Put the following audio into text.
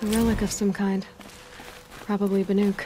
A relic of some kind. Probably Banuk.